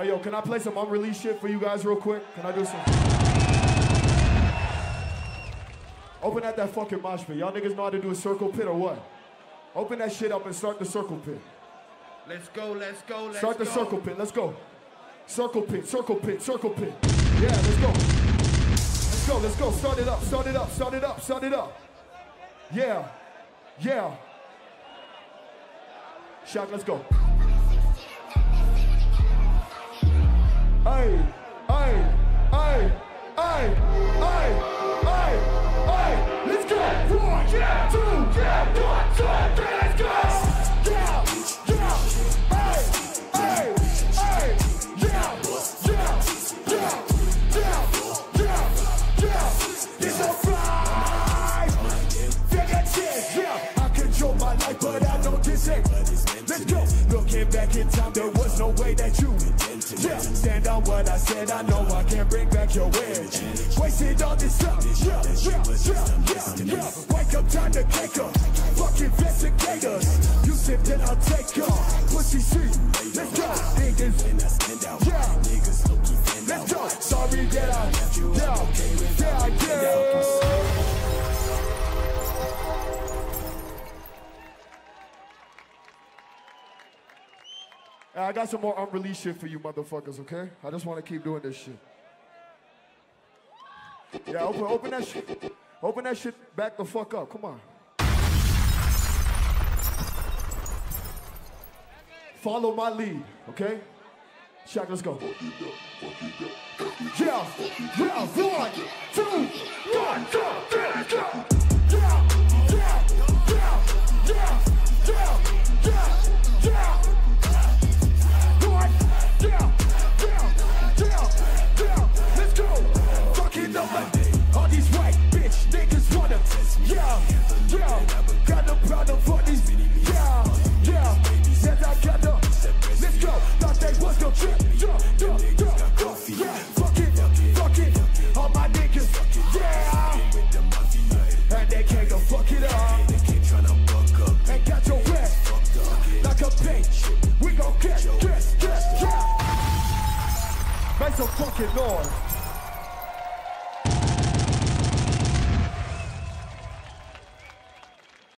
Hey, yo, can I play some unreleased shit for you guys real quick? Can I do some? Open up that fucking mosh pit. Y'all niggas know how to do a circle pit or what? Open that shit up and start the circle pit. Let's go, let's go, let's Start the go. circle pit. Let's go. Circle pit, circle pit, circle pit. Yeah, let's go. Let's go, let's go. Start it up, start it up, start it up, start it up. Yeah, yeah. Shaq, let's go. My life, but I know this ain't. Let's go. Looking back in time, there was no way that you. Yeah, stand on what I said. I know I can't bring back your edge. Wasted all this time. Yeah, yeah, yeah, yeah, yeah. Wake up, time to cake up. Fuck investigators. You sip, then I'll take off. Pussy seat. Let's go. Yeah. Uh, I got some more unreleased shit for you motherfuckers, okay? I just want to keep doing this shit. Yeah, open, open that shit. Open that shit back the fuck up. Come on. Follow my lead, okay? Shaq, let's go. Yeah, yeah, one, two, one, go. Some fucking noise.